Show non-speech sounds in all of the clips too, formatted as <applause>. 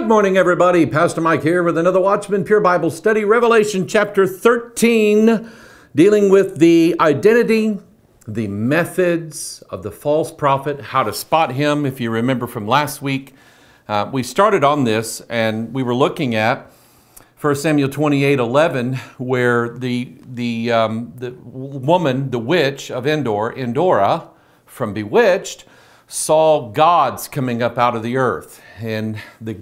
Good morning, everybody. Pastor Mike here with another Watchman Pure Bible study, Revelation chapter 13, dealing with the identity, the methods of the false prophet, how to spot him. If you remember from last week, uh, we started on this and we were looking at 1 Samuel 28 11, where the, the, um, the woman, the witch of Endor, Endora, from Bewitched, saw gods coming up out of the earth. And the,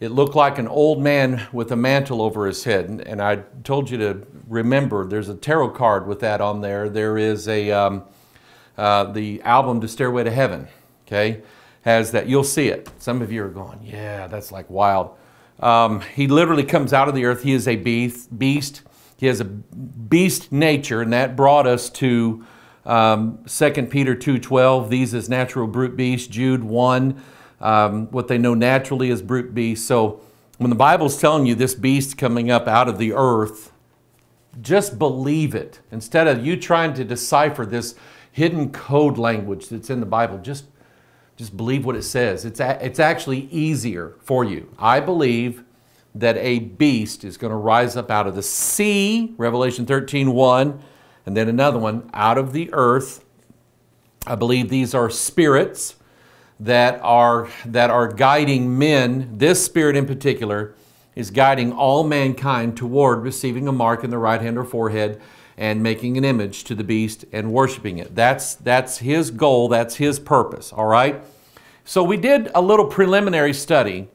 it looked like an old man with a mantle over his head. And, and I told you to remember there's a tarot card with that on there. There is a, um, uh, the album, The Stairway to Heaven, okay, has that. You'll see it. Some of you are going, yeah, that's like wild. Um, he literally comes out of the earth. He is a beast. beast. He has a beast nature, and that brought us to um, 2 Peter 2.12, these as natural brute beasts. Jude 1, um, what they know naturally as brute beasts. So when the Bible's telling you this beast coming up out of the earth, just believe it. Instead of you trying to decipher this hidden code language that's in the Bible, just just believe what it says. It's, a, it's actually easier for you. I believe that a beast is going to rise up out of the sea, Revelation 13 1, and then another one out of the earth. I believe these are spirits that are, that are guiding men. This spirit in particular is guiding all mankind toward receiving a mark in the right hand or forehead and making an image to the beast and worshiping it. That's, that's his goal, that's his purpose, all right? So we did a little preliminary study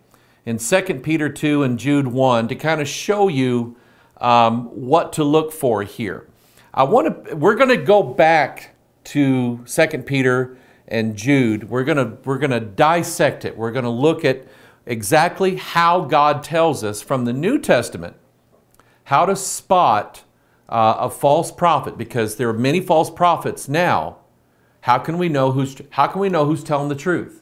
in 2 Peter 2 and Jude 1 to kind of show you um, what to look for here. I want to, we're going to go back to 2 Peter and Jude. We're going we're going to dissect it. We're going to look at exactly how God tells us from the New Testament how to spot uh, a false prophet because there are many false prophets now. How can we know who's how can we know who's telling the truth?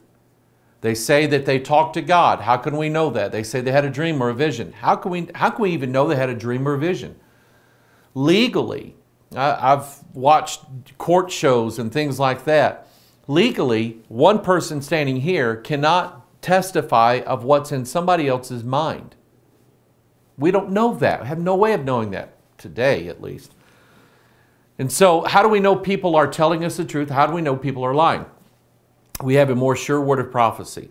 They say that they talked to God. How can we know that? They say they had a dream or a vision. How can we how can we even know they had a dream or a vision? Legally, I've watched court shows and things like that. Legally, one person standing here cannot testify of what's in somebody else's mind. We don't know that. We have no way of knowing that today, at least. And so, how do we know people are telling us the truth? How do we know people are lying? We have a more sure word of prophecy.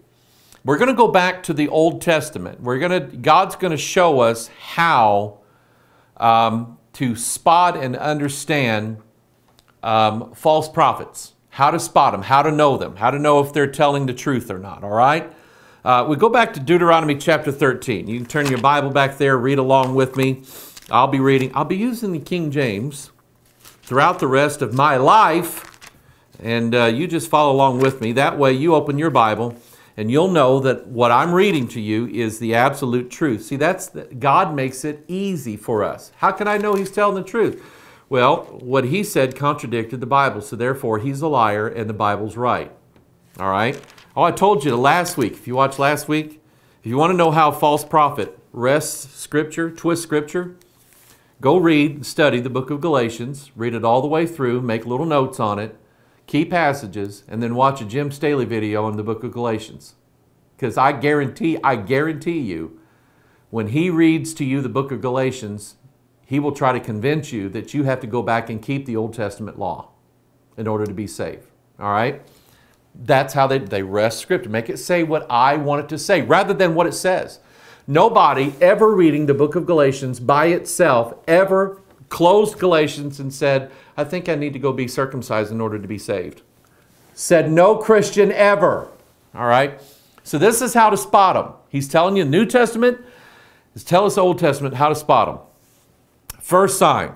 We're going to go back to the Old Testament. We're going to God's going to show us how um, to spot and understand um, false prophets, how to spot them, how to know them, how to know if they're telling the truth or not. All right. Uh, we go back to Deuteronomy chapter 13. You can turn your Bible back there, read along with me. I'll be reading, I'll be using the King James throughout the rest of my life. And uh, you just follow along with me. That way, you open your Bible and you'll know that what I'm reading to you is the absolute truth. See, that's God makes it easy for us. How can I know He's telling the truth? Well, what He said contradicted the Bible, so therefore He's a liar and the Bible's right. All right? Oh, I told you last week. If you watched last week, if you want to know how a false prophet wrests Scripture, twists Scripture, Go read, and study the book of Galatians, read it all the way through, make little notes on it, key passages, and then watch a Jim Staley video on the book of Galatians. Because I guarantee, I guarantee you, when he reads to you the book of Galatians, he will try to convince you that you have to go back and keep the Old Testament law in order to be saved. All right? That's how they, they wrest scripture. Make it say what I want it to say rather than what it says. Nobody ever reading the book of Galatians by itself ever closed Galatians and said, I think I need to go be circumcised in order to be saved. Said no Christian ever. All right? So this is how to spot them. He's telling you New Testament, tell us Old Testament how to spot them. First sign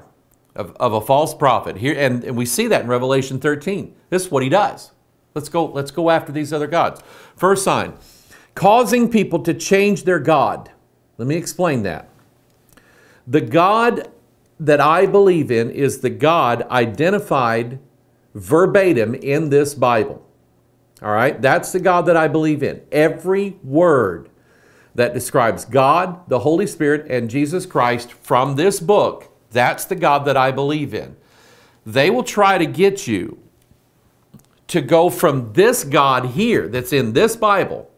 of, of a false prophet. Here, and, and we see that in Revelation 13. This is what he does. Let's go, let's go after these other gods. First sign causing people to change their God. Let me explain that. The God that I believe in is the God identified verbatim in this Bible. All right? That's the God that I believe in. Every word that describes God, the Holy Spirit, and Jesus Christ from this book, that's the God that I believe in. They will try to get you to go from this God here that's in this Bible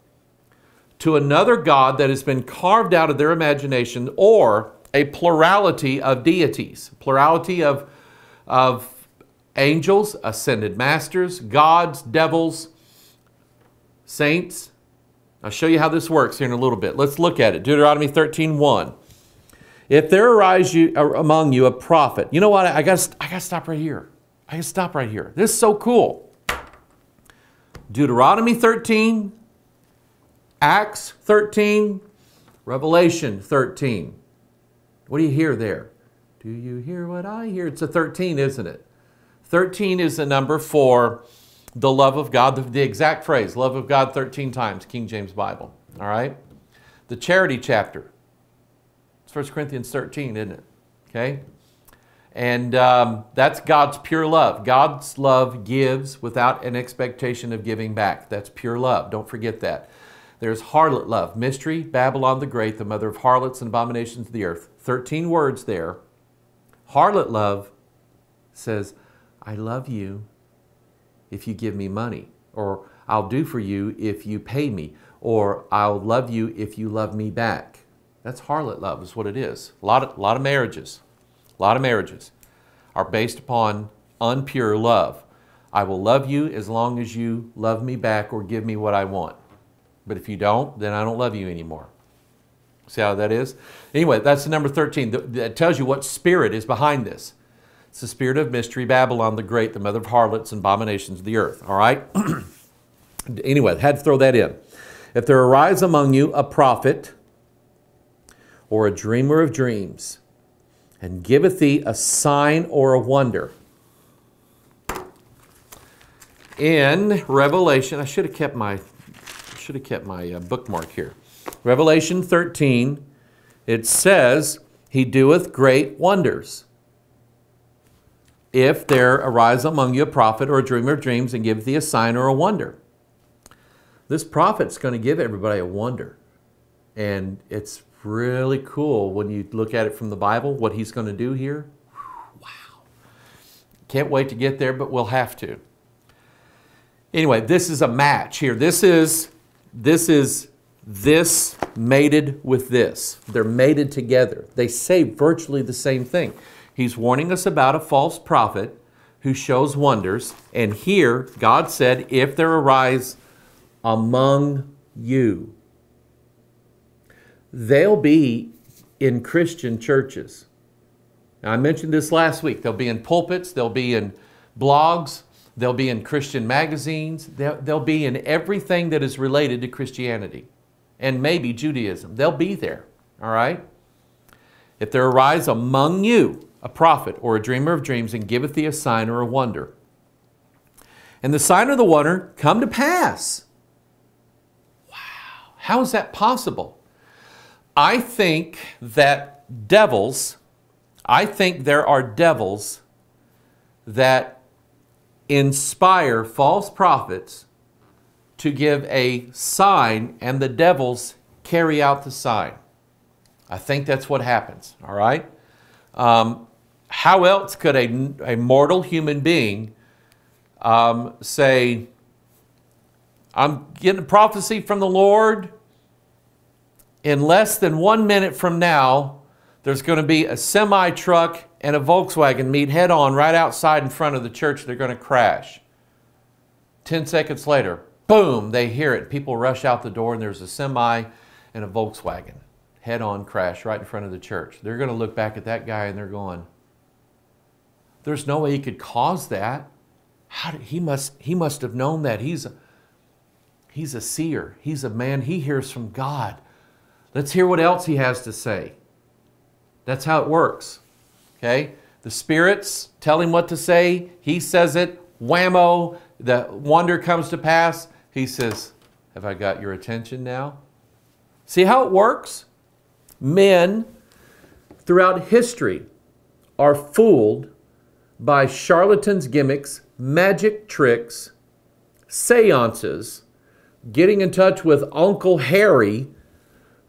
to another God that has been carved out of their imagination or a plurality of deities, plurality of, of angels, ascended masters, gods, devils, saints. I'll show you how this works here in a little bit. Let's look at it. Deuteronomy 13 1. If there arise you, uh, among you a prophet, you know what? I got I to stop right here. I got to stop right here. This is so cool. Deuteronomy 13, Acts 13, Revelation 13. What do you hear there? Do you hear what I hear? It's a 13, isn't it? 13 is the number for the love of God, the, the exact phrase, love of God 13 times, King James Bible. All right? The charity chapter, it's 1 Corinthians 13, isn't it? Okay? And um, that's God's pure love. God's love gives without an expectation of giving back. That's pure love. Don't forget that. There's harlot love, mystery, Babylon the Great, the mother of harlots and abominations of the earth. 13 words there. Harlot love says, I love you if you give me money, or I'll do for you if you pay me, or I'll love you if you love me back. That's harlot love, is what it is. A lot of, a lot of marriages, a lot of marriages are based upon unpure love. I will love you as long as you love me back or give me what I want. But if you don't, then I don't love you anymore. See how that is? Anyway, that's the number 13. That tells you what spirit is behind this. It's the spirit of mystery, Babylon the Great, the mother of harlots and abominations of the earth. All right? <clears throat> anyway, had to throw that in. If there arise among you a prophet or a dreamer of dreams, and giveth thee a sign or a wonder. In Revelation, I should have kept my should have kept my uh, bookmark here. Revelation 13, it says, He doeth great wonders if there arise among you a prophet or a dreamer of dreams and give thee a sign or a wonder. This prophet's going to give everybody a wonder. And it's really cool when you look at it from the Bible, what he's going to do here. Wow. Can't wait to get there, but we'll have to. Anyway, this is a match here. This is this is this mated with this. They're mated together. They say virtually the same thing. He's warning us about a false prophet who shows wonders. And here, God said, if there arise among you, they'll be in Christian churches. Now, I mentioned this last week. They'll be in pulpits, they'll be in blogs, they'll be in Christian magazines, they'll, they'll be in everything that is related to Christianity and maybe Judaism. They'll be there, all right? If there arise among you a prophet or a dreamer of dreams and giveth thee a sign or a wonder. And the sign or the wonder come to pass. Wow, how is that possible? I think that devils, I think there are devils that inspire false prophets to give a sign and the devils carry out the sign. I think that's what happens, all right? Um, how else could a, a mortal human being um, say, I'm getting a prophecy from the Lord. In less than one minute from now, there's going to be a semi truck and a Volkswagen meet head on right outside in front of the church. They're going to crash. 10 seconds later, boom, they hear it. People rush out the door, and there's a semi and a Volkswagen head on crash right in front of the church. They're going to look back at that guy and they're going, there's no way he could cause that. How did, he must he must have known that he's a, he's a seer. He's a man. He hears from God. Let's hear what else he has to say. That's how it works. Okay? The spirits tell him what to say. He says it. Whammo. The wonder comes to pass. He says, Have I got your attention now? See how it works? Men throughout history are fooled by charlatans' gimmicks, magic tricks, seances, getting in touch with Uncle Harry.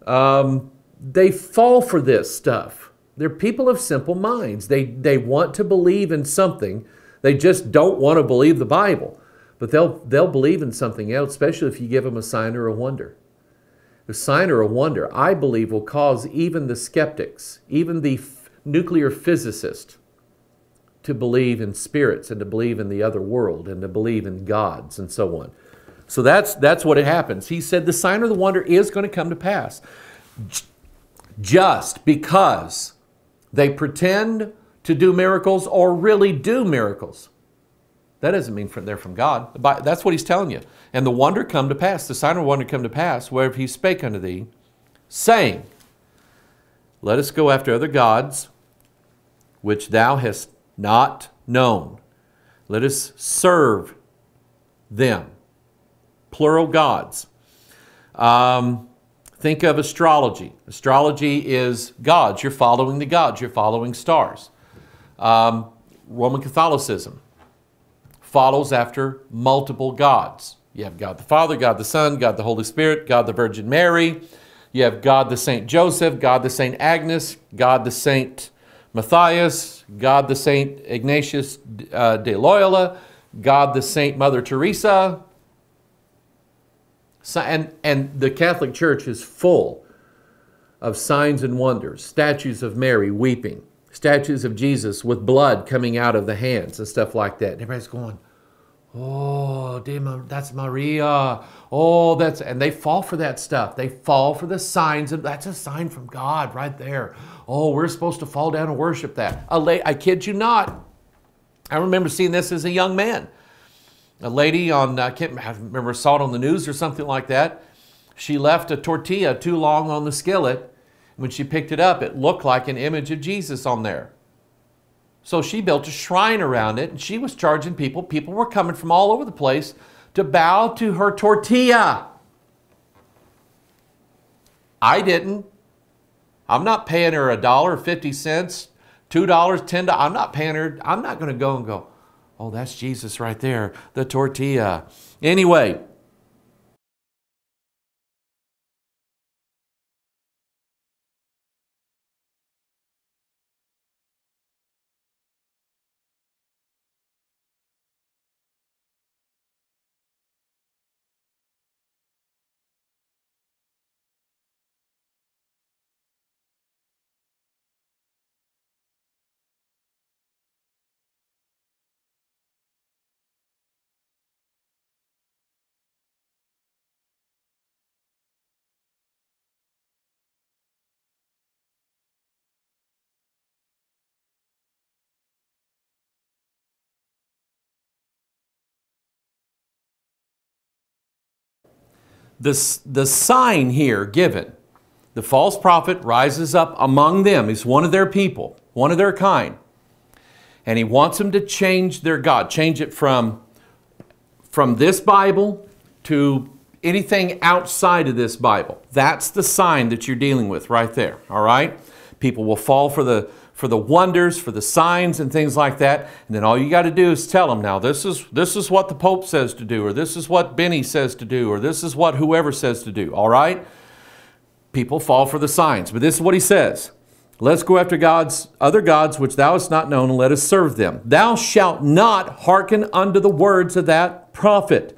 Um, they fall for this stuff. They're people of simple minds. They, they want to believe in something. They just don't want to believe the Bible. But they'll, they'll believe in something else, especially if you give them a sign or a wonder. a sign or a wonder, I believe, will cause even the skeptics, even the nuclear physicist, to believe in spirits and to believe in the other world and to believe in gods and so on. So that's, that's what it happens. He said the sign of the wonder is going to come to pass just because they pretend to do miracles or really do miracles. That doesn't mean they're from God. That's what he's telling you. And the wonder come to pass, the sign of wonder come to pass, wherever he spake unto thee, saying, Let us go after other gods, which thou hast not known. Let us serve them. Plural gods. Um, think of astrology. Astrology is gods. You're following the gods, you're following stars. Um, Roman Catholicism follows after multiple gods. You have God the Father, God the Son, God the Holy Spirit, God the Virgin Mary. You have God the Saint Joseph, God the Saint Agnes, God the Saint Matthias, God the Saint Ignatius uh, de Loyola, God the Saint Mother Teresa. And, and the Catholic Church is full of signs and wonders, statues of Mary weeping, statues of Jesus with blood coming out of the hands and stuff like that. And everybody's going, Oh, that's Maria. Oh, that's, and they fall for that stuff. They fall for the signs, and that's a sign from God right there. Oh, we're supposed to fall down and worship that. A la- I kid you not. I remember seeing this as a young man. A lady on, I can't I remember, saw it on the news or something like that. She left a tortilla too long on the skillet. When she picked it up, it looked like an image of Jesus on there. So she built a shrine around it and she was charging people. People were coming from all over the place to bow to her tortilla. I didn't. I'm not paying her a dollar, 50 cents, $2, $10. I'm not paying her. I'm not going to go and go, oh, that's Jesus right there, the tortilla. Anyway, the, the sign here given, the false prophet rises up among them. He's one of their people, one of their kind. And he wants them to change their God, change it from, from this Bible to anything outside of this Bible. That's the sign that you're dealing with right there, all right? People will fall for the for the wonders, for the signs and things like that. And then all you got to do is tell them now this is this is what the Pope says to do, or this is what Benny says to do, or this is what whoever says to do. All right? People fall for the signs. But this is what he says. Let's go after gods, other gods which thou hast not known, and let us serve them. Thou shalt not hearken unto the words of that prophet.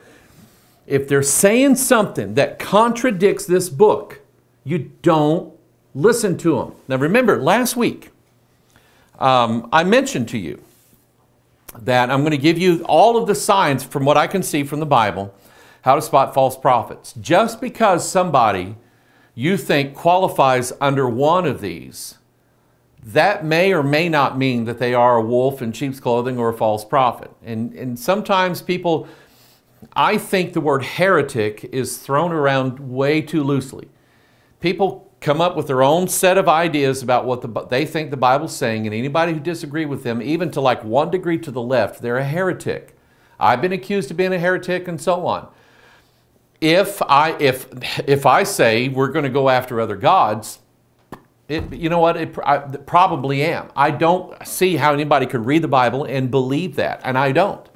If they're saying something that contradicts this book, you don't listen to them. Now remember, last week um, I mentioned to you that I'm going to give you all of the signs from what I can see from the Bible, how to spot false prophets. Just because somebody you think qualifies under one of these, that may or may not mean that they are a wolf in sheep's clothing or a false prophet. And, and sometimes people, I think the word heretic is thrown around way too loosely. People come up with their own set of ideas about what the, they think the Bible's saying, and anybody who disagree with them, even to like one degree to the left, they're a heretic. I've been accused of being a heretic and so on. If I, if, if I say we're going to go after other gods, it, you know what? It, I probably am. I don't see how anybody could read the Bible and believe that, and I don't.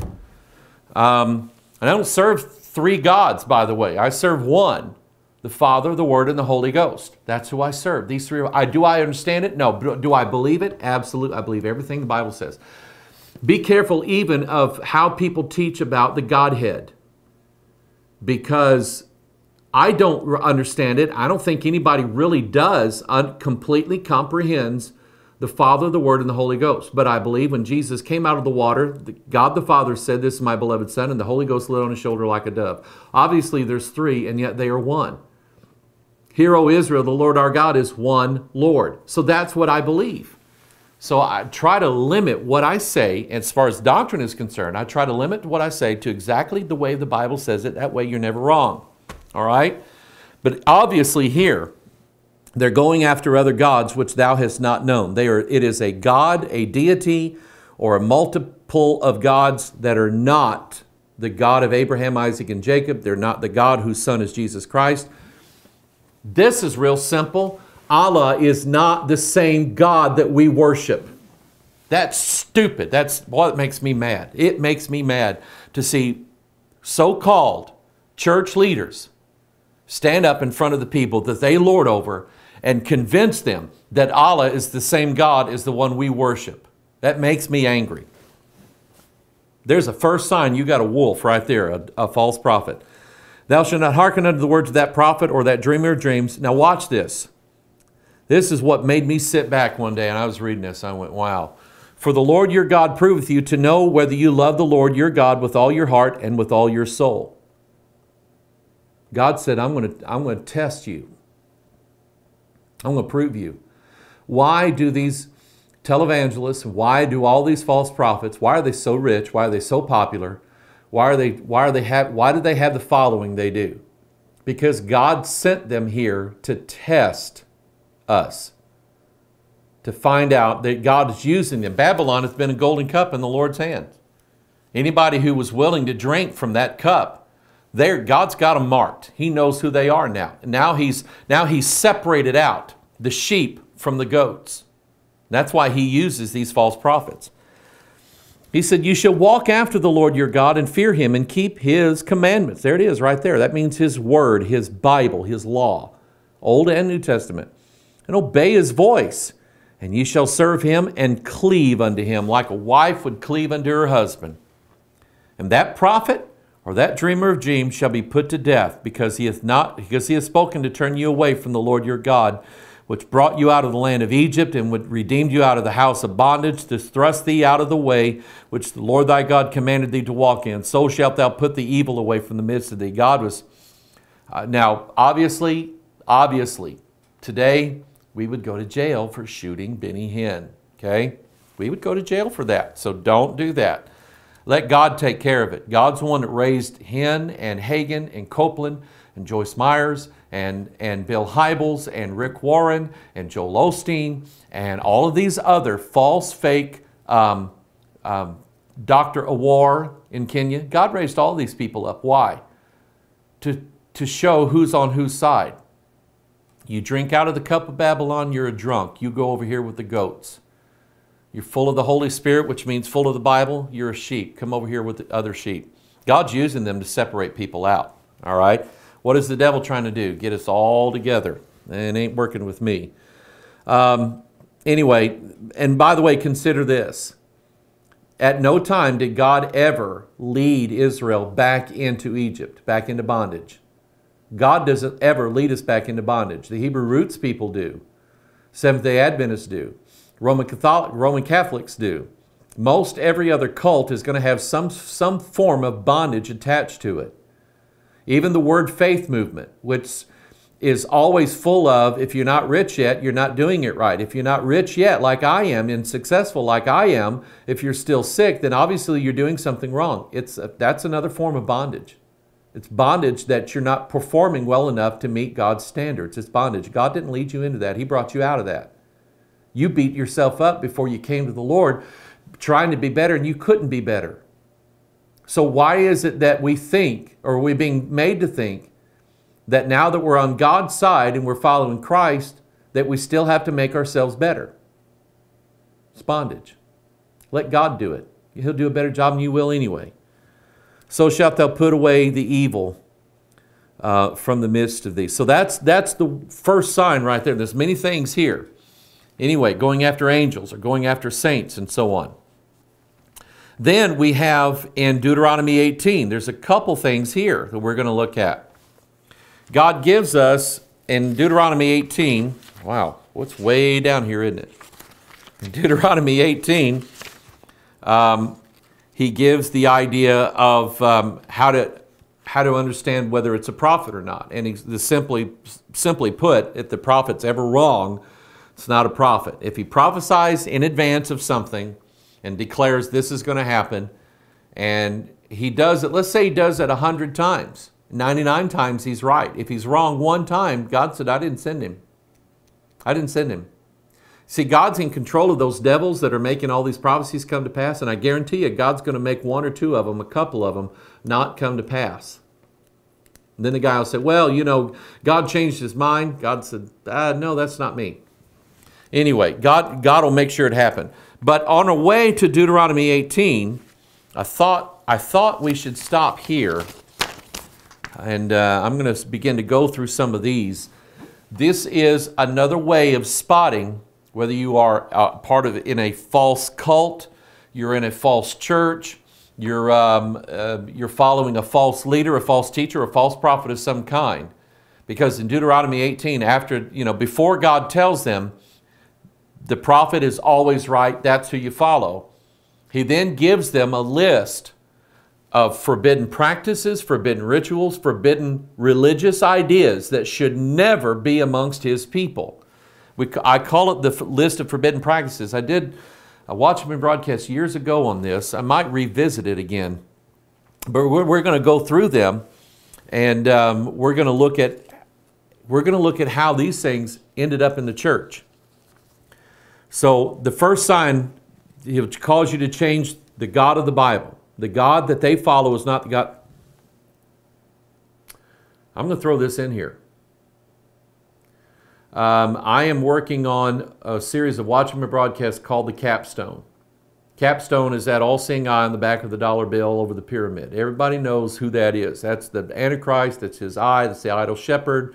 Um, I don't serve three gods, by the way. I serve one the Father, the Word, and the Holy Ghost. That's who I serve. These three. I do I understand it? No. Do I believe it? Absolutely. I believe everything the Bible says. Be careful even of how people teach about the Godhead, because I don't understand it. I don't think anybody really does completely comprehends the Father, the Word, and the Holy Ghost. But I believe when Jesus came out of the water, God the Father said, This is my beloved Son, and the Holy Ghost lit on his shoulder like a dove. Obviously, there's three, and yet they are one. Hear, O Israel, the Lord our God is one Lord. So that's what I believe. So I try to limit what I say, as far as doctrine is concerned, I try to limit what I say to exactly the way the Bible says it. That way you're never wrong. All right? But obviously, here, they're going after other gods which thou hast not known. They are, it is a God, a deity, or a multiple of gods that are not the God of Abraham, Isaac, and Jacob. They're not the God whose son is Jesus Christ. This is real simple. Allah is not the same God that we worship. That's stupid. That's what makes me mad. It makes me mad to see so called church leaders stand up in front of the people that they lord over and convince them that Allah is the same God as the one we worship. That makes me angry. There's a first sign you got a wolf right there, a, a false prophet. Thou shalt not hearken unto the words of that prophet or that dreamer of dreams. Now, watch this. This is what made me sit back one day and I was reading this. I went, wow. For the Lord your God proveth you to know whether you love the Lord your God with all your heart and with all your soul. God said, I'm going to, I'm going to test you. I'm going to prove you. Why do these televangelists, why do all these false prophets, why are they so rich? Why are they so popular? Why are they why are they have why do they have the following they do? Because God sent them here to test us. To find out that God is using them. Babylon has been a golden cup in the Lord's hand. Anybody who was willing to drink from that cup, there God's got them marked. He knows who they are now. Now he's now he's separated out the sheep from the goats. That's why he uses these false prophets. He said, You shall walk after the Lord your God and fear him and keep his commandments. There it is, right there. That means his word, his Bible, his law, Old and New Testament. And obey his voice. And ye shall serve him and cleave unto him like a wife would cleave unto her husband. And that prophet or that dreamer of dreams shall be put to death because he hath not because he has spoken to turn you away from the Lord your God which brought you out of the land of Egypt and redeemed you out of the house of bondage to thrust thee out of the way which the Lord thy God commanded thee to walk in. So shalt thou put the evil away from the midst of thee. God was, uh, now obviously, obviously, today we would go to jail for shooting Benny Hinn, okay? We would go to jail for that, so don't do that. Let God take care of it. God's the one that raised Hinn and Hagin and Copeland and Joyce Myers and, and Bill Hybels and Rick Warren and Joel Osteen and all of these other false, fake um, um, Dr. Owuor in Kenya. God raised all these people up. Why? To, to show who's on whose side. You drink out of the cup of Babylon, you're a drunk. You go over here with the goats. You're full of the Holy Spirit, which means full of the Bible, you're a sheep. Come over here with the other sheep. God's using them to separate people out. All right? What is the devil trying to do? Get us all together. And ain't working with me. Um, anyway, and by the way, consider this. At no time did God ever lead Israel back into Egypt, back into bondage. God doesn't ever lead us back into bondage. The Hebrew roots people do. Seventh day Adventists do. Roman Catholic, Roman Catholics do. Most every other cult is going to have some, some form of bondage attached to it. Even the word faith movement, which is always full of if you're not rich yet, you're not doing it right. If you're not rich yet, like I am, and successful like I am, if you're still sick, then obviously you're doing something wrong. It's a, that's another form of bondage. It's bondage that you're not performing well enough to meet God's standards. It's bondage. God didn't lead you into that. He brought you out of that. You beat yourself up before you came to the Lord trying to be better and you couldn't be better. So why is it that we think or we're being made to think that now that we're on God's side and we're following Christ that we still have to make ourselves better? It's bondage. Let God do it. He'll do a better job than you will anyway. So shalt thou put away the evil uh, from the midst of thee. So that's that's the first sign right there. There's many things here. Anyway, going after angels or going after saints and so on. Then we have in Deuteronomy 18, there's a couple things here that we're going to look at. God gives us in Deuteronomy 18, wow, what's way down here, isn't it? In Deuteronomy 18, um, he gives the idea of um, how to how to understand whether it's a prophet or not. And he's simply simply put, if the prophet's ever wrong, it's not a prophet. If he prophesies in advance of something and declares this is going to happen, and he does it, let's say he does it 100 times, 99 times he's right. If he's wrong one time, God said, I didn't send him. I didn't send him. See, God's in control of those devils that are making all these prophecies come to pass, and I guarantee you, God's going to make one or two of them, a couple of them, not come to pass. And then the guy will say, Well, you know, God changed his mind. God said, ah, No, that's not me. Anyway, God, God will make sure it happened. But on our way to Deuteronomy 18, I thought, I thought we should stop here. And uh, I'm going to begin to go through some of these. This is another way of spotting whether you are uh, part of in a false cult, you're in a false church, you're, um, uh, you're following a false leader, a false teacher, a false prophet of some kind. Because in Deuteronomy 18, after, you know, before God tells them, the prophet is always right, that's who you follow. He then gives them a list of forbidden practices, forbidden rituals, forbidden religious ideas that should never be amongst his people. We, I call it the list of forbidden practices. I did a Watchman broadcast years ago on this. I might revisit it again. But we're, we're going to go through them and um, we're going to look at we're going to look at how these things ended up in the church. So the first sign he'll cause you to change the God of the Bible. The God that they follow is not the God. I'm going to throw this in here. Um, I am working on a series of Watchman broadcasts called The Capstone. Capstone is that all seeing eye on the back of the dollar bill over the pyramid. Everybody knows who that is. That's the Antichrist, that's his eye, that's the idol shepherd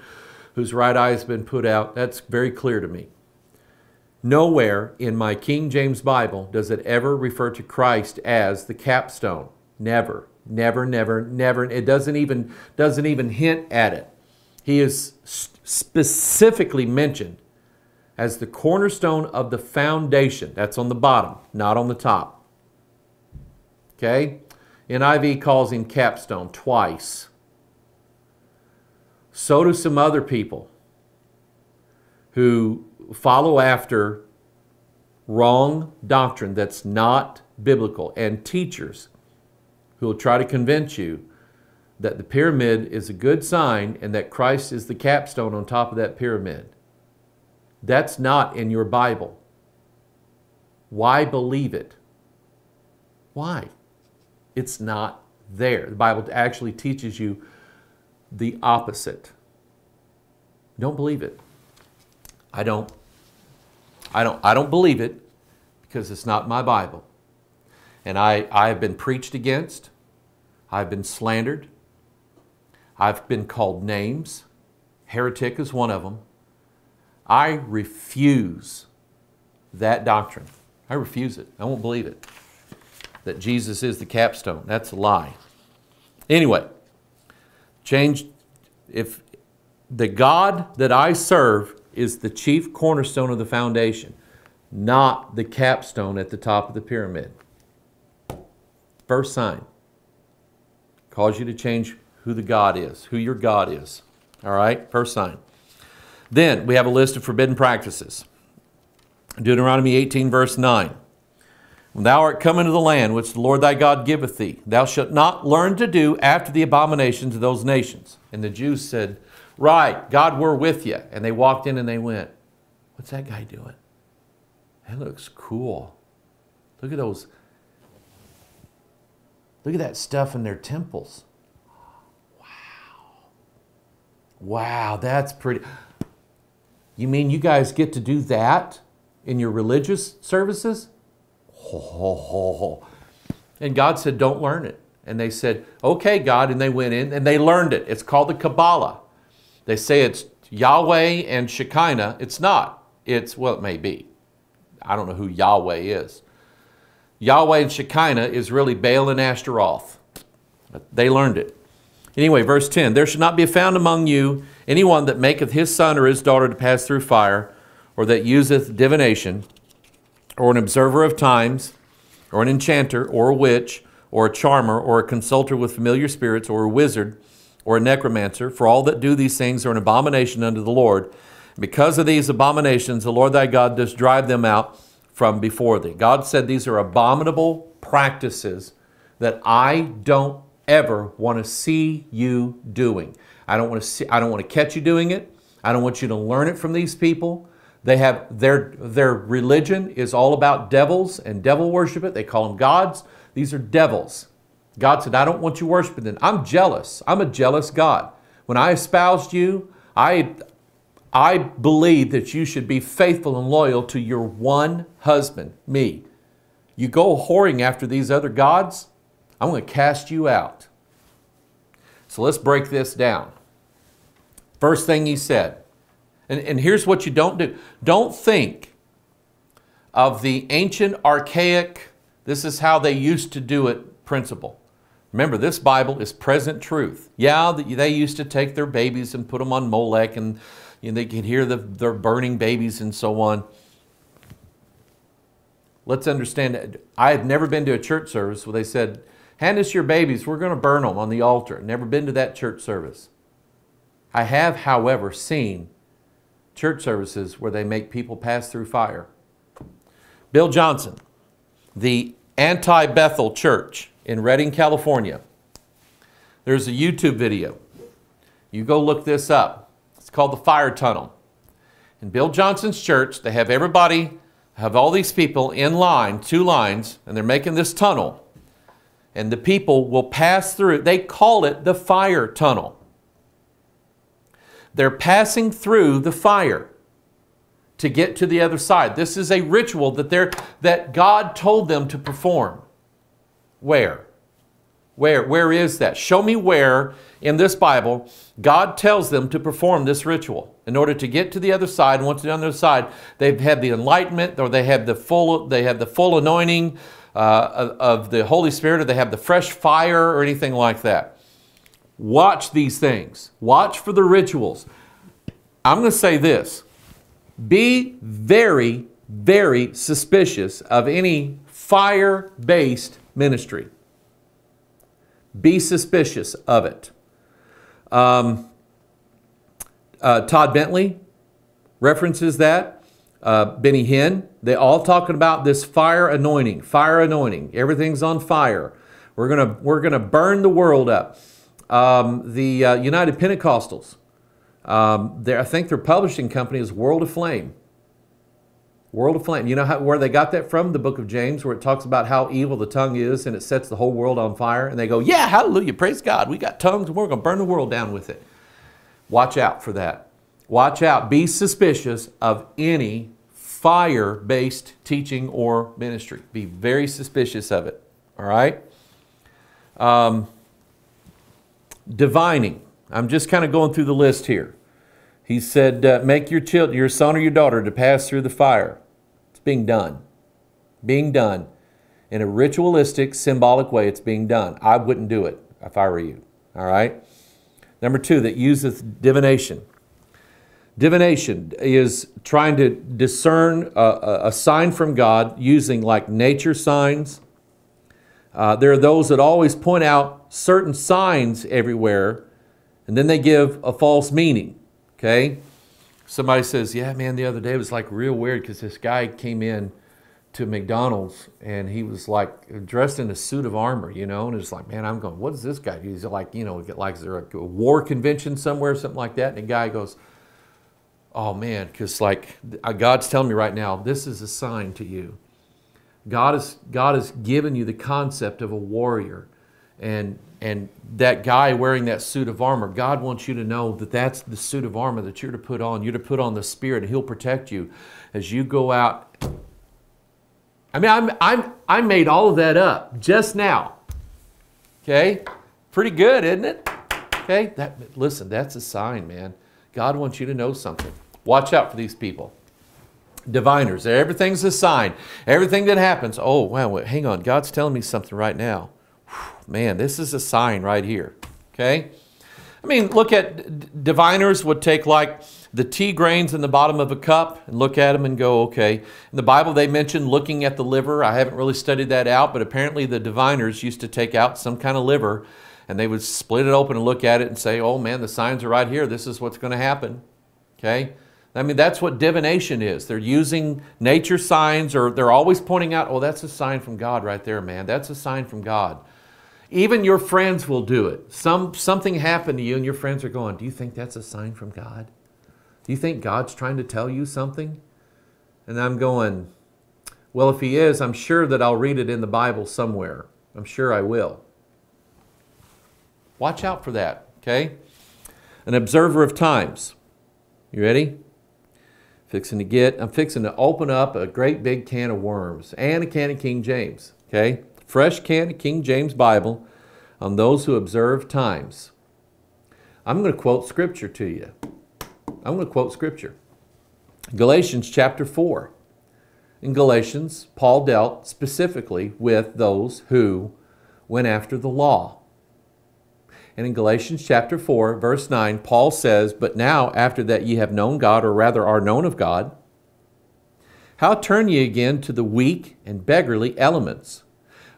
whose right eye has been put out. That's very clear to me. Nowhere in my King James Bible does it ever refer to Christ as the capstone. Never, never, never, never. It doesn't even, doesn't even hint at it. He is specifically mentioned as the cornerstone of the foundation. That's on the bottom, not on the top. Okay? NIV calls him capstone twice. So do some other people who follow after wrong doctrine that's not biblical and teachers who will try to convince you that the pyramid is a good sign and that Christ is the capstone on top of that pyramid. That's not in your Bible. Why believe it? Why? It's not there. The Bible actually teaches you the opposite. Don't believe it. I don't I don't, I don't believe it because it's not my Bible. And I, I have been preached against. I've been slandered. I've been called names. Heretic is one of them. I refuse that doctrine. I refuse it. I won't believe it. That Jesus is the capstone. That's a lie. Anyway, change if the God that I serve is the chief cornerstone of the foundation, not the capstone at the top of the pyramid. First sign. Cause you to change who the God is, who your God is. All right, first sign. Then we have a list of forbidden practices. Deuteronomy 18, verse 9. When thou art come into the land which the Lord thy God giveth thee, thou shalt not learn to do after the abominations of those nations. And the Jews said, Right, God, we're with you. And they walked in and they went, What's that guy doing? That looks cool. Look at those. Look at that stuff in their temples. Wow. Wow, that's pretty. You mean you guys get to do that in your religious services? Ho, and God said, Don't learn it. And they said, Okay, God. And they went in and they learned it. It's called the Kabbalah. They say it's Yahweh and Shekinah. It's not. It's, well, it may be. I don't know who Yahweh is. Yahweh and Shekinah is really Baal and Ashtaroth. They learned it. Anyway, verse 10 There should not be found among you anyone that maketh his son or his daughter to pass through fire, or that useth divination, or an observer of times, or an enchanter, or a witch, or a charmer, or a consulter with familiar spirits, or a wizard, or a necromancer. For all that do these things are an abomination unto the Lord. Because of these abominations, the Lord thy God does drive them out from before thee. God said these are abominable practices that I don't ever want to see you doing. I don't want to see I don't want to catch you doing it. I don't want you to learn it from these people. They have their their religion is all about devils and devil worship it. They call them gods. These are devils. God said, I don't want you worshiping them. I'm jealous. I'm a jealous God. When I espoused you, I I believe that you should be faithful and loyal to your one husband, me. You go whoring after these other gods, I'm going to cast you out. So let's break this down. First thing he said, and, and here's what you don't do don't think of the ancient, archaic, this is how they used to do it principle. Remember, this Bible is present truth. Yeah, they used to take their babies and put them on Molech, and you know, they could hear the, their burning babies and so on. Let's understand, I have never been to a church service where they said, Hand us your babies, we're going to burn them on the altar. Never been to that church service. I have, however, seen church services where they make people pass through fire. Bill Johnson, the anti Bethel church in Redding, California. There's a YouTube video. You go look this up. It's called the Fire Tunnel. In Bill Johnson's church, they have everybody, have all these people in line, two lines, and they're making this tunnel and the people will pass through. They call it the fire tunnel. They're passing through the fire to get to the other side. This is a ritual that, that God told them to perform. Where? Where? Where is that? Show me where in this Bible God tells them to perform this ritual. In order to get to the other side, once they're on the other side, they've had the enlightenment or they have the full, they have the full anointing uh, of, the Holy Spirit or they have the fresh fire or anything like that. Watch these things. Watch for the rituals. I'm going to say this be very, very suspicious of any fire based ministry. Be suspicious of it. Um, uh, Todd Bentley references that uh, Benny Hinn. They all talking about this fire anointing, fire anointing. Everything's on fire. We're gonna we're gonna burn the world up. Um, the uh, United Pentecostals. Um, I think their publishing company is World of Flame. World of Flame. You know how, where they got that from? The book of James, where it talks about how evil the tongue is and it sets the whole world on fire. And they go, Yeah, hallelujah, praise God. We got tongues and we're going to burn the world down with it. Watch out for that. Watch out. Be suspicious of any fire based teaching or ministry. Be very suspicious of it. All right? Um, divining. I'm just kind of going through the list here. He said, uh, Make your, child, your son or your daughter to pass through the fire. Being done. Being done. In a ritualistic, symbolic way, it's being done. I wouldn't do it if I were you. All right? Number two, that useth divination. Divination is trying to discern a, a sign from God using like nature signs. Uh, there are those that always point out certain signs everywhere, and then they give a false meaning. Okay? Somebody says, Yeah, man, the other day it was like real weird because this guy came in to McDonald's and he was like dressed in a suit of armor, you know, and it's like, man, I'm going, what is this guy? He's like, you know, like is there a war convention somewhere, or something like that? And the guy goes, oh man, because like God's telling me right now, this is a sign to you. God is God has given you the concept of a warrior, and and that guy wearing that suit of armor. God wants you to know that that's the suit of armor that you're to put on. You're to put on the Spirit, and He'll protect you as you go out. I mean, I'm I'm I made all of that up just now. Okay, pretty good, isn't it? Okay, that listen, that's a sign, man. God wants you to know something. Watch out for these people. Diviners, everything's a sign. Everything that happens, oh, wow, hang on, God's telling me something right now. Man, this is a sign right here. Okay? I mean, look at diviners would take like the tea grains in the bottom of a cup and look at them and go, okay. In the Bible, they mention looking at the liver. I haven't really studied that out, but apparently the diviners used to take out some kind of liver and they would split it open and look at it and say, oh man, the signs are right here. This is what's going to happen. Okay? I mean, that's what divination is. They're using nature signs or they're always pointing out, oh, that's a sign from God right there, man. That's a sign from God. Even your friends will do it. Some, something happened to you and your friends are going, do you think that's a sign from God? Do you think God's trying to tell you something? And I'm going, well, if He is, I'm sure that I'll read it in the Bible somewhere. I'm sure I will. Watch out for that, okay? An observer of times. You ready? Fixing to get, I'm fixing to open up a great big can of worms and a can of King James, okay? Fresh can King James Bible on those who observe times. I'm going to quote scripture to you. I'm going to quote scripture. Galatians chapter 4. In Galatians, Paul dealt specifically with those who went after the law. And in Galatians chapter 4, verse 9, Paul says, But now, after that ye have known God, or rather are known of God, how turn ye again to the weak and beggarly elements,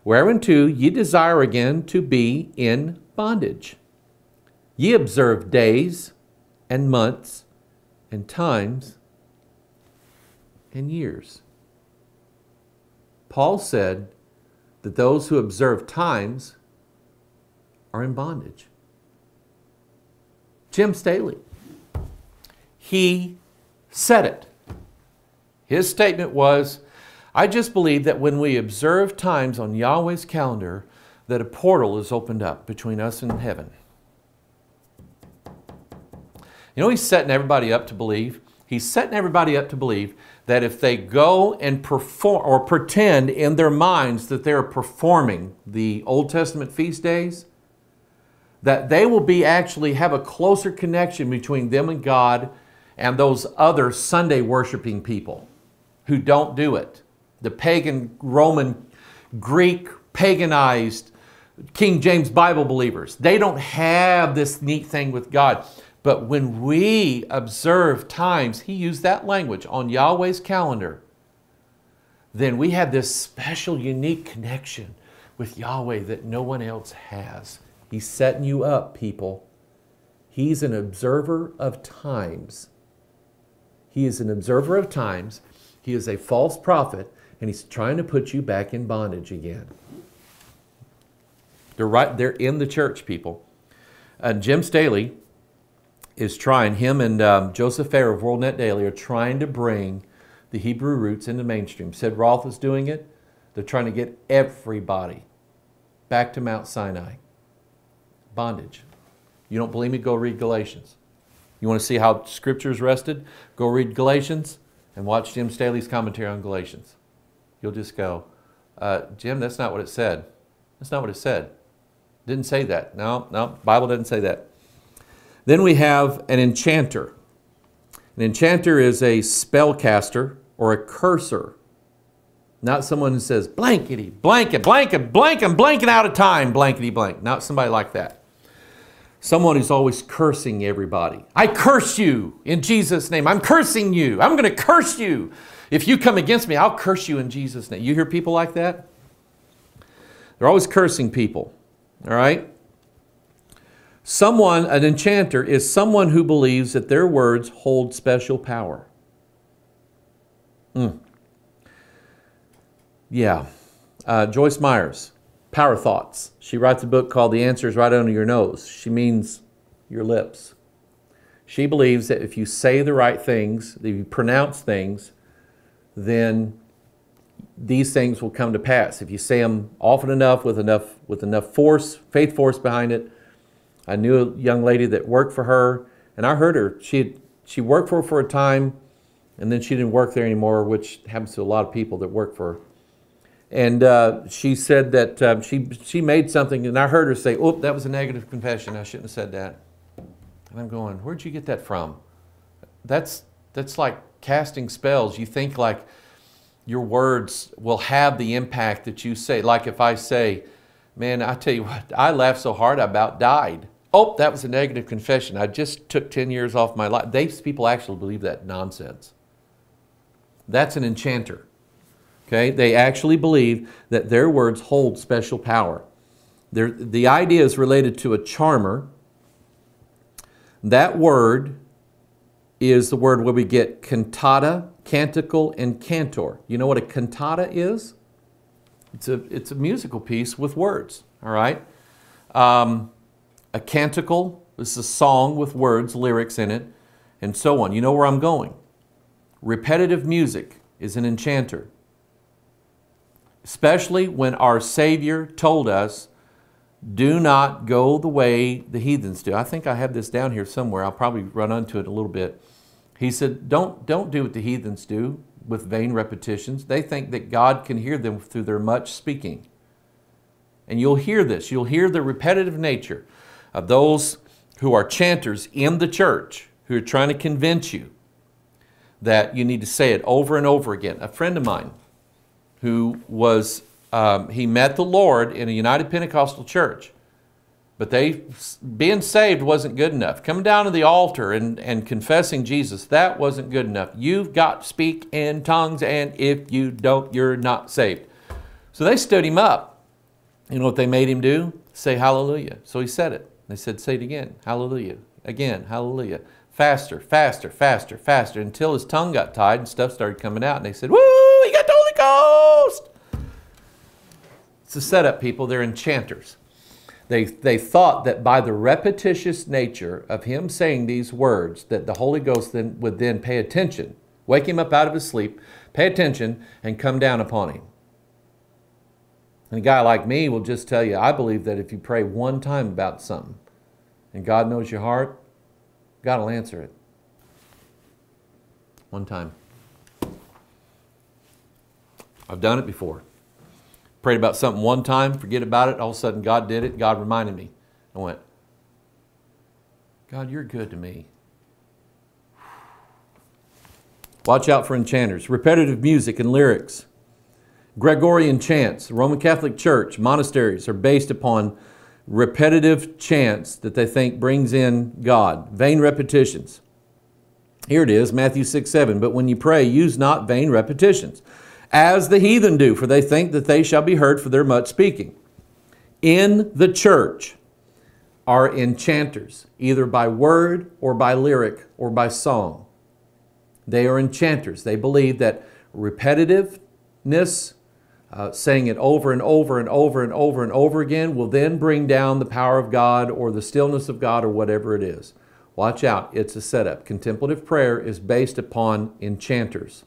whereunto ye desire again to be in bondage? Ye observe days and months and times and years. Paul said that those who observe times are in bondage. Jim Staley, he said it. His statement was, I just believe that when we observe times on Yahweh's calendar, that a portal is opened up between us and heaven. You know, he's setting everybody up to believe? He's setting everybody up to believe that if they go and perform or pretend in their minds that they're performing the Old Testament feast days, that they will be actually have a closer connection between them and God and those other Sunday worshiping people who don't do it. The pagan, Roman, Greek, paganized King James Bible believers. They don't have this neat thing with God. But when we observe times, he used that language on Yahweh's calendar, then we have this special, unique connection with Yahweh that no one else has. He's setting you up, people. He's an observer of times. He is an observer of times. He is a false prophet, and he's trying to put you back in bondage again. They're right, they're in the church, people. And Jim Staley, is trying, him and um, Joseph Farah of WorldNet Daily are trying to bring the Hebrew roots into mainstream. Sid Roth is doing it. They're trying to get everybody back to Mount Sinai. Bondage. You don't believe me? Go read Galatians. You want to see how Scripture is wrested? Go read Galatians and watch Jim Staley's commentary on Galatians. You'll just go, uh, Jim, that's not what it said. That's not what it said. Didn't say that. No, no, Bible doesn't say that. Then we have an enchanter. An enchanter is a spellcaster or a curser. Not someone who says, blankety, blanket, blanket, blank, I'm blanking out of time, blankety blank. Not somebody like that. Someone who's always cursing everybody. I curse you in Jesus' name. I'm cursing you. I'm going to curse you. If you come against me, I'll curse you in Jesus' name. You hear people like that? They're always cursing people. All right? Someone, an enchanter, is someone who believes that their words hold special power. Mm. Yeah. Uh, Joyce Myers, Power Thoughts. She writes a book called The Answer is Right Under Your Nose. She means your lips. She believes that if you say the right things, if you pronounce things, then these things will come to pass. If you say them often enough with enough with enough force, faith force behind it, I knew a young lady that worked for her, and I heard her. She she worked for her for a time, and then she didn't work there anymore, which happens to a lot of people that work for her. And uh, she said that um, she she made something, and I heard her say, "Oh, that was a negative confession. I shouldn't have said that." And I'm going, "Where'd you get that from?" That's that's like casting spells. You think like your words will have the impact that you say. Like if I say, "Man, I tell you what, I laughed so hard I about died." oh, that was a negative confession. I just took 10 years off my life. These people actually believe that nonsense. That's an enchanter. Okay? They actually believe that their words hold special power. They're, the idea is related to a charmer. That word is the word where we get cantata, canticle, and cantor. You know what a cantata is? It's a, it's a musical piece with words, all right? Um, a canticle is a song with words, lyrics in it, and so on. You know where I'm going. Repetitive music is an enchanter, especially when our Savior told us, do not go the way the heathens do. I think I have this down here somewhere. I'll probably run onto it a little bit. He said, don't, don't do what the heathens do with vain repetitions. They think that God can hear them through their much speaking. And you'll hear this. You'll hear the repetitive nature of those who are chanters in the church who are trying to convince you that you need to say it over and over again. A friend of mine who was, um, he met the Lord in a United Pentecostal church. But they, being saved wasn't good enough. Coming down to the altar and, and confessing Jesus, that wasn't good enough. You've got to speak in tongues, and if you don't, you're not saved. So they stood him up. You know what they made him do? Say hallelujah. So he said it. They said, say it again. Hallelujah. Again, hallelujah. Faster, faster, faster, faster, until his tongue got tied and stuff started coming out. And they said, woo, he got the Holy Ghost. It's a setup, people. They're enchanters. They, they thought that by the repetitious nature of him saying these words, that the Holy Ghost then would then pay attention, wake him up out of his sleep, pay attention, and come down upon him. And a guy like me will just tell you, I believe that if you pray one time about something, and God knows your heart, God will answer it. One time. I've done it before prayed about something one time, forget about it, all of a sudden God did it, God reminded me. I went, God, you're good to me. Watch out for enchanters. Repetitive music and lyrics. Gregorian chants. Roman Catholic Church, monasteries are based upon repetitive chants that they think brings in God. Vain repetitions. Here it is, Matthew 6, 7. But when you pray, use not vain repetitions as the heathen do, for they think that they shall be heard for their much speaking. In the church are enchanters, either by word or by lyric or by song. They are enchanters. They believe that repetitiveness, uh, saying it over and over and over and over and over again, will then bring down the power of God or the stillness of God or whatever it is. Watch out, it's a setup. Contemplative prayer is based upon enchanters.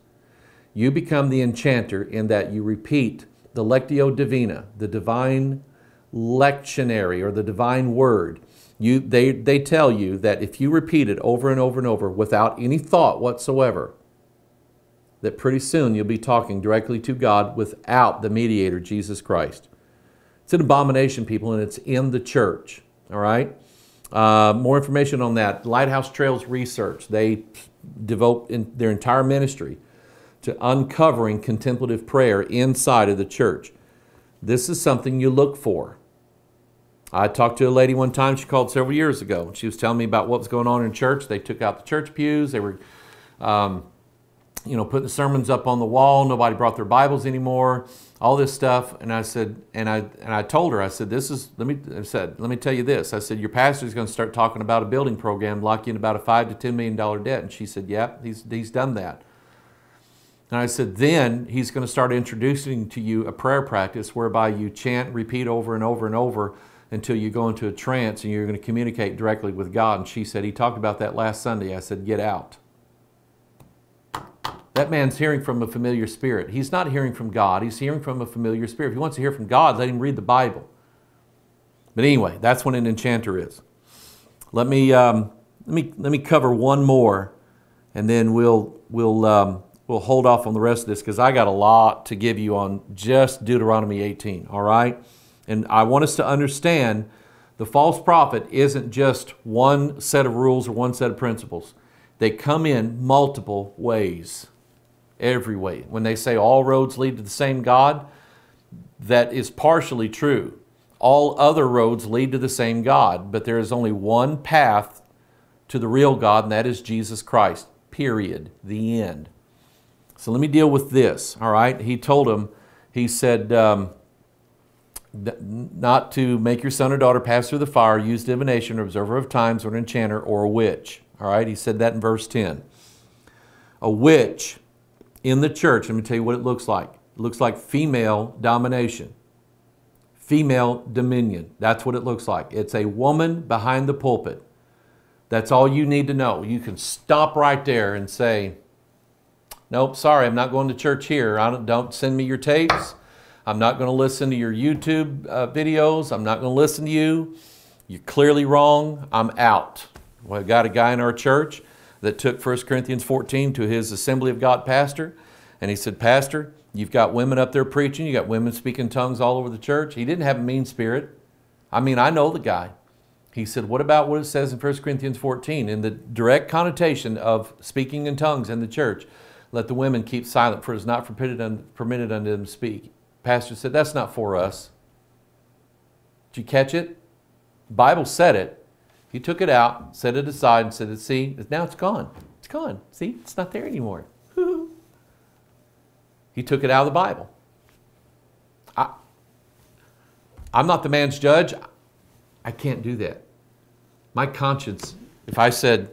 You become the enchanter in that you repeat the Lectio Divina, the divine lectionary or the divine word. You, they, they tell you that if you repeat it over and over and over without any thought whatsoever, that pretty soon you'll be talking directly to God without the mediator, Jesus Christ. It's an abomination, people, and it's in the church. All right? Uh, more information on that. Lighthouse Trails Research. They devote in their entire ministry to uncovering contemplative prayer inside of the church. This is something you look for. I talked to a lady one time, she called several years ago. And she was telling me about what was going on in church. They took out the church pews. They were, um, you know, putting the sermons up on the wall. Nobody brought their Bibles anymore. All this stuff. And I said, and I and I told her, I said, this is, let me, I said, let me tell you this. I said, your pastor is going to start talking about a building program, lock you in about a five to ten million dollar debt. And she said, yeah, he's, he's done that. And I said, then he's going to start introducing to you a prayer practice whereby you chant, repeat over and over and over until you go into a trance and you're going to communicate directly with God. And she said, he talked about that last Sunday. I said, get out. That man's hearing from a familiar spirit. He's not hearing from God. He's hearing from a familiar spirit. If he wants to hear from God, let him read the Bible. But anyway, that's what an enchanter is. Let me, um, let me, let me cover one more, and then we'll, we'll um, we'll hold off on the rest of this because I got a lot to give you on just Deuteronomy 18, all right? And I want us to understand the false prophet isn't just one set of rules or one set of principles. They come in multiple ways, every way. When they say all roads lead to the same God, that is partially true. All other roads lead to the same God, but there is only one path to the real God, and that is Jesus Christ. Period. The end. So let me deal with this. All right. He told him, he said, um, not to make your son or daughter pass through the fire, use divination, or observer of times, or an enchanter, or a witch. All right. He said that in verse 10. A witch in the church, let me tell you what it looks like. It looks like female domination, female dominion. That's what it looks like. It's a woman behind the pulpit. That's all you need to know. You can stop right there and say, Nope, sorry, I'm not going to church here. I don't, don't send me your tapes. I'm not going to listen to your YouTube uh, videos. I'm not going to listen to you. You're clearly wrong. I'm out. We've got a guy in our church that took 1 Corinthians 14 to his Assembly of God pastor, and he said, Pastor, you've got women up there preaching. You got women speaking tongues all over the church. He didn't have a mean spirit. I mean, I know the guy. He said, What about what it says in 1 Corinthians 14 in the direct connotation of speaking in tongues in the church? Let the women keep silent, for it is not permitted, permitted unto them to speak. Pastor said, That's not for us. Did you catch it? The Bible said it. He took it out, set it aside, and said, See, now it's gone. It's gone. See, it's not there anymore. <laughs> he took it out of the Bible. I, I'm not the man's judge. I can't do that my conscience, if I said,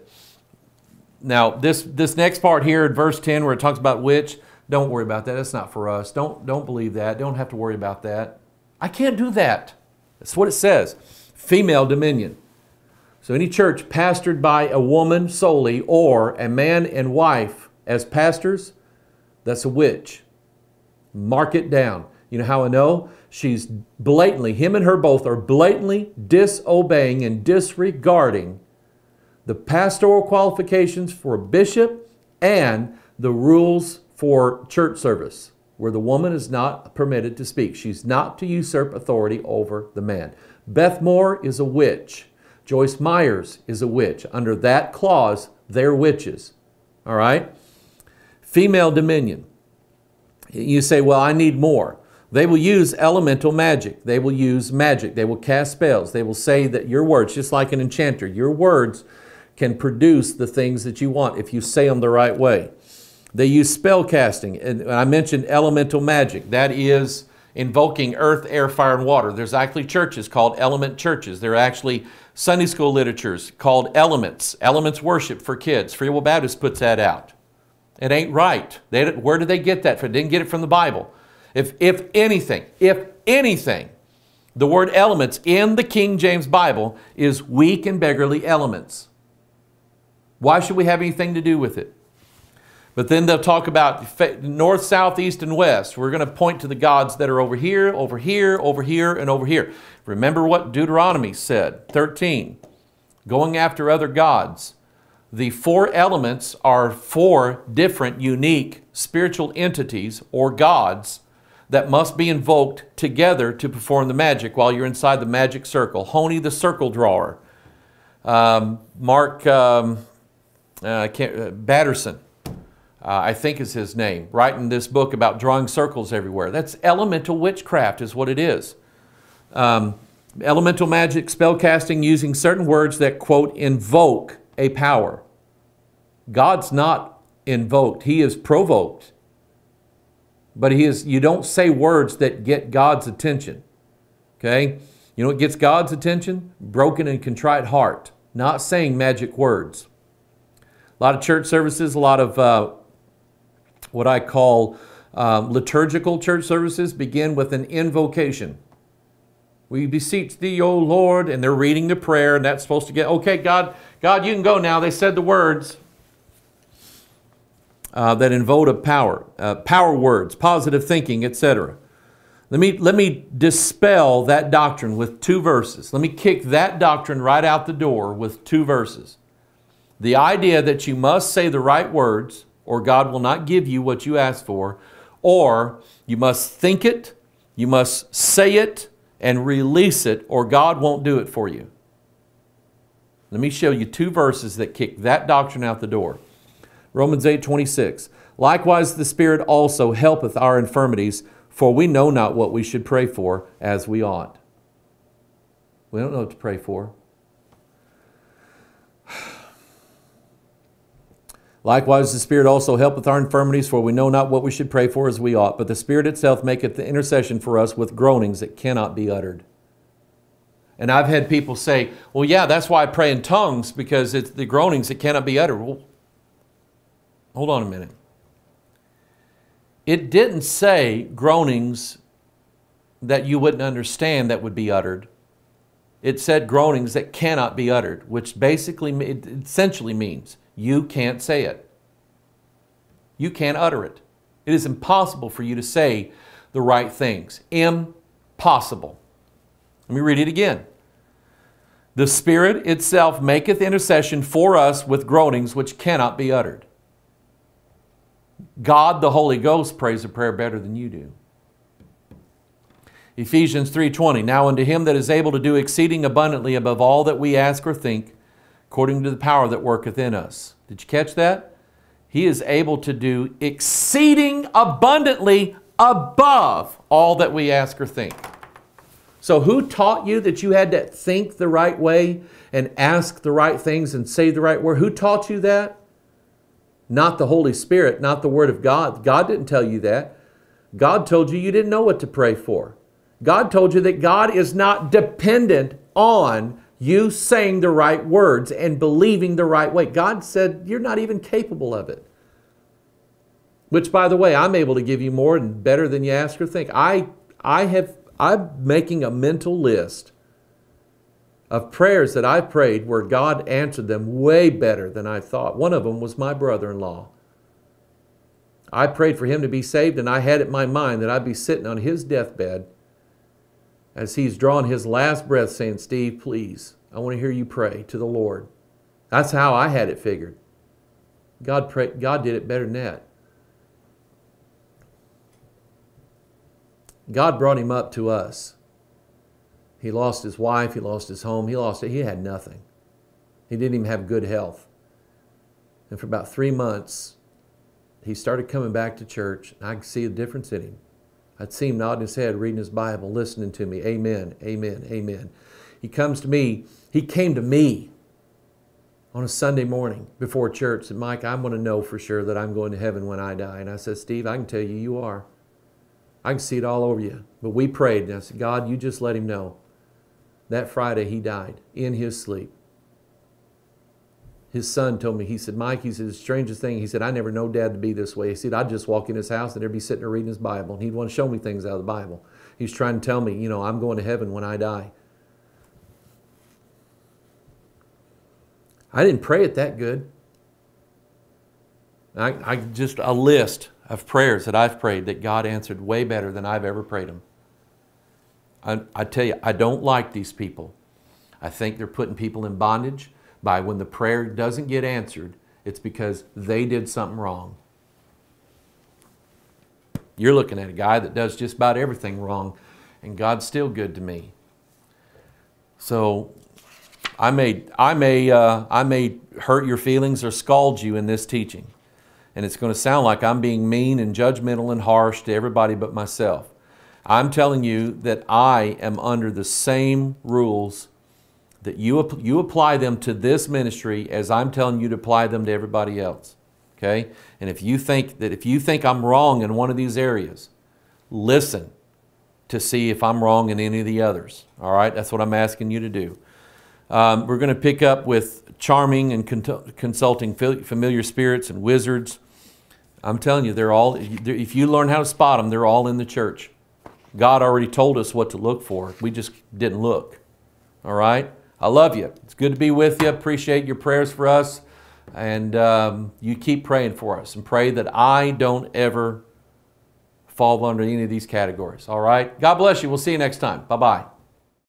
now this, this next part here in verse 10 where it talks about witch, don't worry about that. That's not for us. Don't, don't believe that. Don't have to worry about that. I can't do that. That's what it says. Female dominion. So any church pastored by a woman solely or a man and wife as pastors, that's a witch. Mark it down. You know how I know? She's blatantly, him and her both are blatantly disobeying and disregarding the pastoral qualifications for a bishop and the rules for church service, where the woman is not permitted to speak. She's not to usurp authority over the man. Beth Moore is a witch. Joyce Myers is a witch. Under that clause, they're witches. All right? Female dominion. You say, well, I need more. They will use elemental magic. They will use magic. They will cast spells. They will say that your words, just like an enchanter, your words can produce the things that you want if you say them the right way. They use spell casting. And I mentioned elemental magic. That is invoking earth, air, fire, and water. There's actually churches called element churches. There are actually Sunday school literatures called elements, elements worship for kids. Free Will Baptist puts that out. It ain't right. They, where did they get that from? They didn't get it from the Bible. If, if anything, if anything, the word elements in the King James Bible is weak and beggarly elements. Why should we have anything to do with it? But then they'll talk about north, south, east, and west. We're going to point to the gods that are over here, over here, over here, and over here. Remember what Deuteronomy said, 13. Going after other gods. The four elements are four different, unique spiritual entities or gods that must be invoked together to perform the magic while you're inside the magic circle. Honi the circle drawer. Um, Mark um, uh, uh, Batterson, uh, I think is his name, writing this book about drawing circles everywhere. That's elemental witchcraft, is what it is. Um, elemental magic, spell casting using certain words that, quote, invoke a power. God's not invoked, He is provoked. But he is, you don't say words that get God's attention. Okay? You know what gets God's attention? Broken and contrite heart. Not saying magic words. A lot of church services, a lot of uh, what I call um, liturgical church services begin with an invocation. We beseech thee, O Lord, and they're reading the prayer, and that's supposed to get, okay, God, God, you can go now. They said the words uh, that invoke a power, uh, power words, positive thinking, etc. Let me, let me dispel that doctrine with two verses. Let me kick that doctrine right out the door with two verses. The idea that you must say the right words or God will not give you what you ask for, or you must think it, you must say it, and release it, or God won't do it for you. Let me show you two verses that kick that doctrine out the door. Romans 8 26. Likewise, the Spirit also helpeth our infirmities, for we know not what we should pray for as we ought. We don't know what to pray for. Likewise, the Spirit also helpeth our infirmities, for we know not what we should pray for as we ought, but the Spirit itself maketh the intercession for us with groanings that cannot be uttered. And I've had people say, well, yeah, that's why I pray in tongues, because it's the groanings that cannot be uttered. Well, hold on a minute. It didn't say groanings that you wouldn't understand that would be uttered. It said groanings that cannot be uttered, which basically, essentially means you can't say it. You can't utter it. It is impossible for you to say the right things. Impossible. Let me read it again. The Spirit itself maketh intercession for us with groanings which cannot be uttered. God, the Holy Ghost, prays a prayer better than you do. Ephesians 3:20 Now unto him that is able to do exceeding abundantly above all that we ask or think according to the power that worketh in us. Did you catch that? He is able to do exceeding abundantly above all that we ask or think. So, who taught you that you had to think the right way and ask the right things and say the right word? Who taught you that? Not the Holy Spirit, not the Word of God. God didn't tell you that. God told you you didn't know what to pray for. God told you that God is not dependent on you saying the right words and believing the right way. God said you're not even capable of it. Which, by the way, I'm able to give you more and better than you ask or think. I, I have, I'm making a mental list of prayers that I prayed where God answered them way better than I thought. One of them was my brother in law. I prayed for him to be saved, and I had it in my mind that I'd be sitting on his deathbed as he's drawing his last breath saying, Steve, please, I want to hear you pray to the Lord. That's how I had it figured. God, pray, God did it better than that. God brought him up to us. He lost his wife, he lost his home, he lost it. He had nothing. He didn't even have good health. And for about three months, he started coming back to church. And I could see a difference in him. I'd see him nodding his head, reading his Bible, listening to me. Amen, amen, amen. He comes to me. He came to me on a Sunday morning before church. And Mike, I'm going to know for sure that I'm going to heaven when I die. And I said, Steve, I can tell you, you are. I can see it all over you. But we prayed, and I said, God, you just let him know. That Friday, he died in his sleep his son told me, he said, Mike, he said, the strangest thing, he said, I never know dad to be this way. He said, I'd just walk in his house and there'd be sitting there reading his Bible. And he'd want to show me things out of the Bible. He's trying to tell me, you know, I'm going to heaven when I die. I didn't pray it that good. I, I just a list of prayers that I've prayed that God answered way better than I've ever prayed them. I, I tell you, I don't like these people. I think they're putting people in bondage by when the prayer doesn't get answered, it's because they did something wrong. You're looking at a guy that does just about everything wrong, and God's still good to me. So I may, I may, uh, I may hurt your feelings or scald you in this teaching. And it's going to sound like I'm being mean and judgmental and harsh to everybody but myself. I'm telling you that I am under the same rules that you, you apply them to this ministry as I'm telling you to apply them to everybody else. Okay? And if you think that if you think I'm wrong in one of these areas, listen to see if I'm wrong in any of the others. All right? That's what I'm asking you to do. Um, we're going to pick up with charming and con- consulting familiar spirits and wizards. I'm telling you, they're all, if you learn how to spot them, they're all in the church. God already told us what to look for. We just didn't look. All right? I love you. It's good to be with you. Appreciate your prayers for us. And um, you keep praying for us and pray that I don't ever fall under any of these categories. All right? God bless you. We'll see you next time. Bye bye.